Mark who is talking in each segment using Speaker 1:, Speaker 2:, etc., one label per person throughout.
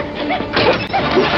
Speaker 1: Oh,
Speaker 2: my God.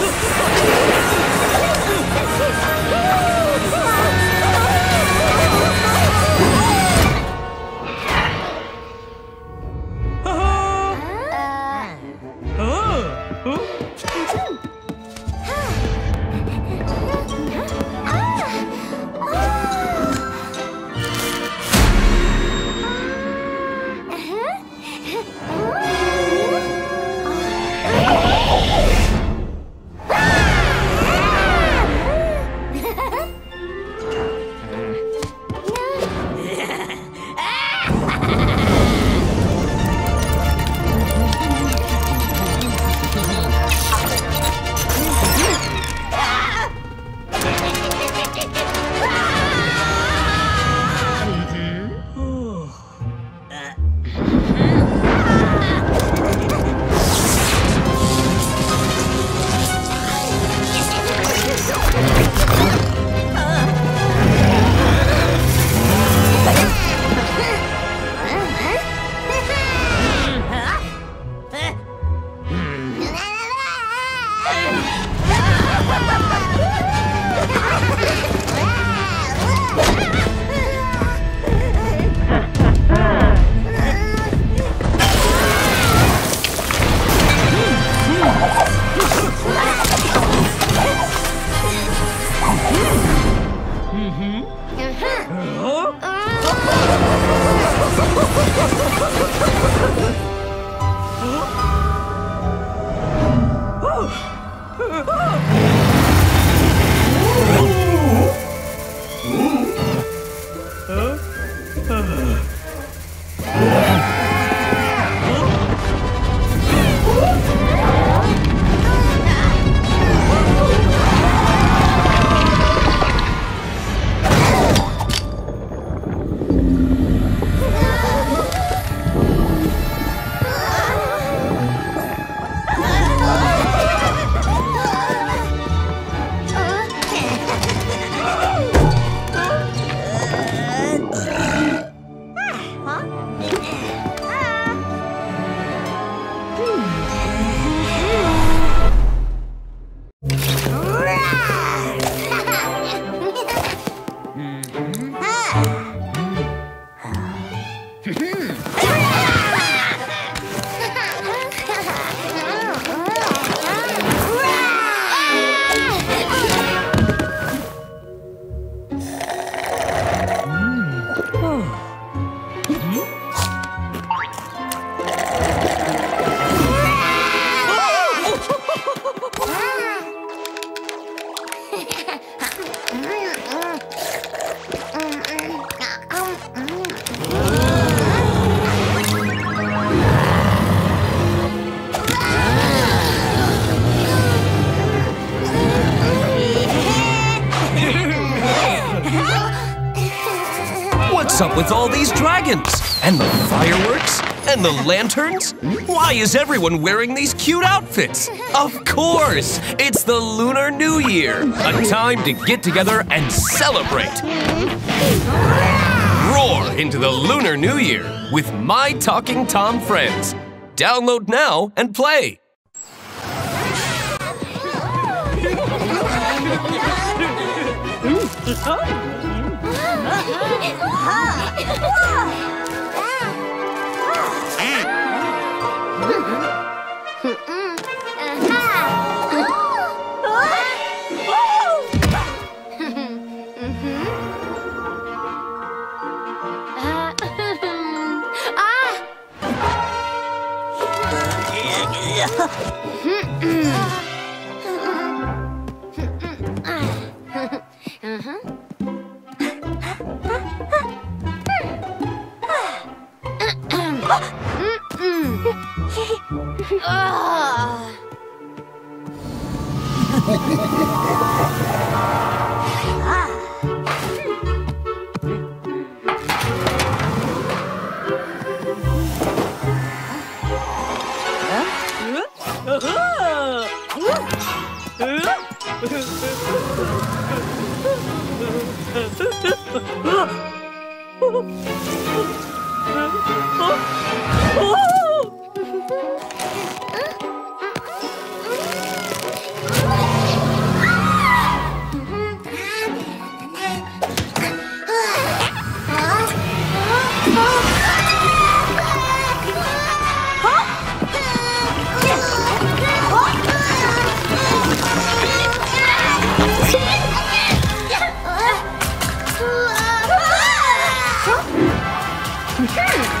Speaker 2: Oh! up with all these dragons? And the fireworks? And the lanterns? Why is everyone wearing these cute outfits? Of course! It's the Lunar New Year! A time to get together and celebrate! Roar into the Lunar New Year with My Talking Tom Friends. Download now and play! Uh-huh. 啊！啊！Hmm.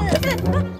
Speaker 1: Ah, ah,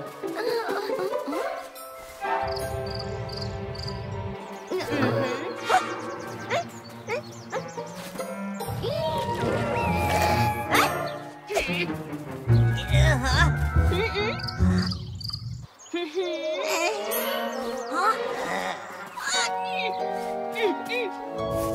Speaker 1: 응.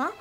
Speaker 1: は？